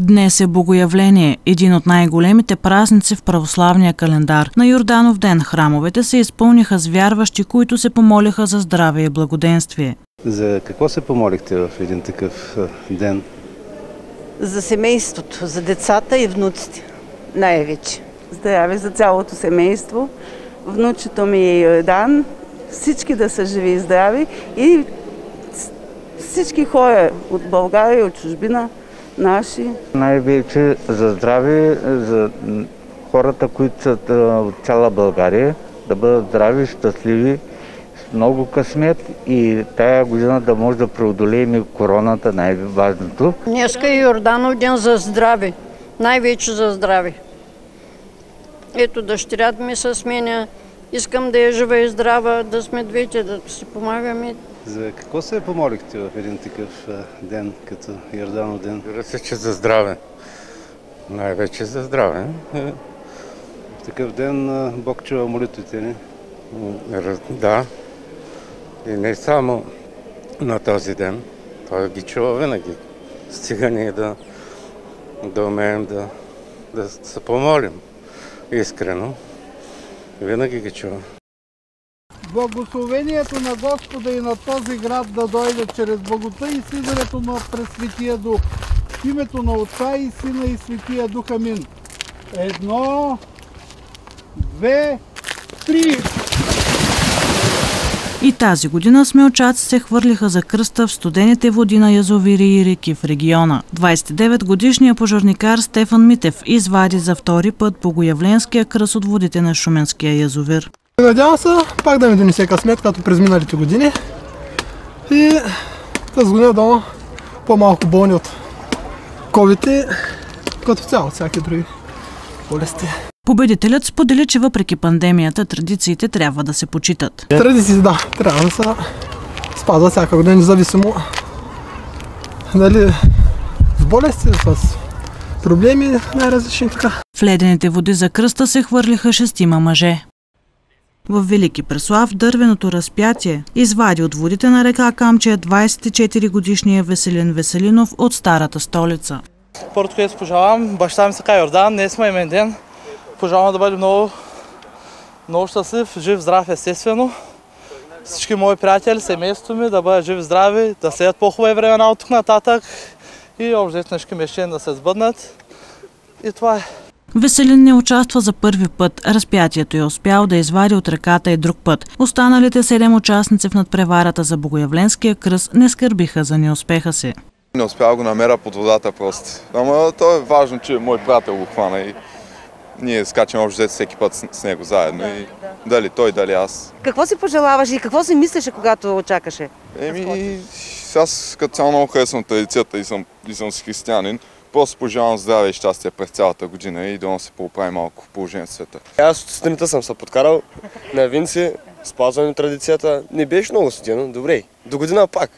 Днес е Богоявление, един от най-големите празници в православния календар. На Йорданов ден храмовете се изпълниха с вярващи, които се помолиха за здраве и благоденствие. За какво се помолихте в един такъв ден? За семейството, за децата и внуците най-вече. Здраве за цялото семейство, внучето ми е Йордан, всички да са живи и здрави и всички хора от България и от чужбина наши. Най-вече за здраве, за хората, които са от цяла България, да бъдат здрави, щастливи, с много късмет и тая година да може да преодолеем и короната, най-важното. Днеска е Йорданов ден за здраве, най-вече за здраве. Ето дъщерята ми се сменя, искам да е жива и здрава, да сме двете, да си помагаме. За какво се помолихте в един такъв ден, като Йорданов ден? Разбира се, че за здраве. Най-вече за здраве. В такъв ден Бог чува молитвите ни. Да. И не само на този ден. Той ги чува винаги. Стига ние да, да умеем да, да се помолим искрено. Винаги ги чува. Благословението на Господа и на този град да дойде чрез благота и сидорето на Пресветия Дух. В името на Отца и Сина и Светия Дух. Амин. Едно, две, три. И тази година смелчаци се хвърлиха за кръста в студените води на язовири и реки в региона. 29-годишният пожарникар Стефан Митев извади за втори път Богоявленския кръст от водите на Шуменския язовир. Надявам се пак да ми донесе късмет, като през миналите години. И тази година дома по-малко болни от COVID като цяло всяки други болести. Победителят сподели, че въпреки пандемията, традициите трябва да се почитат. Традиции, да, трябва да се спазват всяка година, независимо дали с болести, с проблеми най-различни така. В ледените води за кръста се хвърлиха шестима мъже. В Велики Преслав дървеното разпятие извади от водите на река Камчия 24-годишния Веселин Веселинов от старата столица. Първото, което пожелавам, баща ми се Йордан, днес е имен ден. Пожелавам да бъде много, много щастлив, жив, здрав естествено. Всички мои приятели, семейството ми да бъдат живи, здрави, да следят по-хубави времена от тук нататък и общо всички мечтения да се сбъднат. И това е. Веселин не участва за първи път. Разпятието е успял да извади от ръката и друг път. Останалите седем участници в надпреварата за Богоявленския кръст не скърбиха за неуспеха си. Не успял го намеря под водата просто. Ама то е важно, че мой приятел го хвана и ние скачаме общо взето всеки път с, него заедно да, и да. дали той, дали аз. Какво си пожелаваш и какво си мислеше, когато чакаше? Еми, аз като цяло много харесвам традицията и съм, и съм с християнин. Просто пожелавам здраве и щастие през цялата година и да се поправи малко положение в света. Аз от стената съм се подкарал на Винци, спазваме традицията. Не беше много студено, добре. До година пак.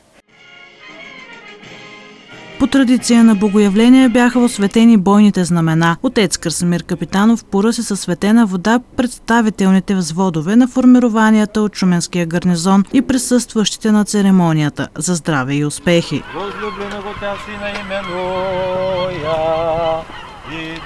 По традиция на богоявление бяха осветени бойните знамена. Отец Красимир Капитанов поръси със светена вода представителните взводове на формированията от Шуменския гарнизон и присъстващите на церемонията за здраве и успехи. Възлюбленого тя сина именуя и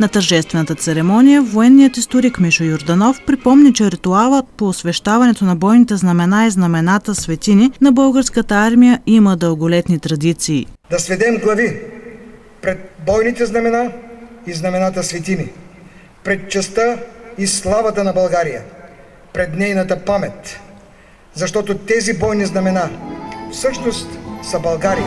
На тържествената церемония военният историк Мишо Юрданов припомни, че ритуалът по освещаването на бойните знамена и знамената светини на българската армия има дълголетни традиции. Да сведем глави пред бойните знамена и знамената светини, пред частта и славата на България, пред нейната памет, защото тези бойни знамена всъщност са България.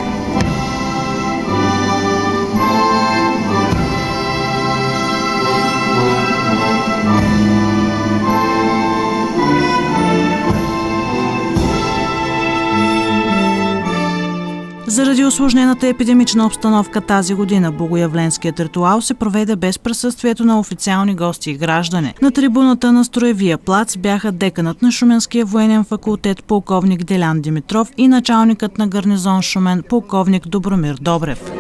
Заради осложнената епидемична обстановка тази година Богоявленският ритуал се проведе без присъствието на официални гости и граждане. На трибуната на Строевия плац бяха деканът на Шуменския военен факултет полковник Делян Димитров и началникът на гарнизон Шумен полковник Добромир Добрев.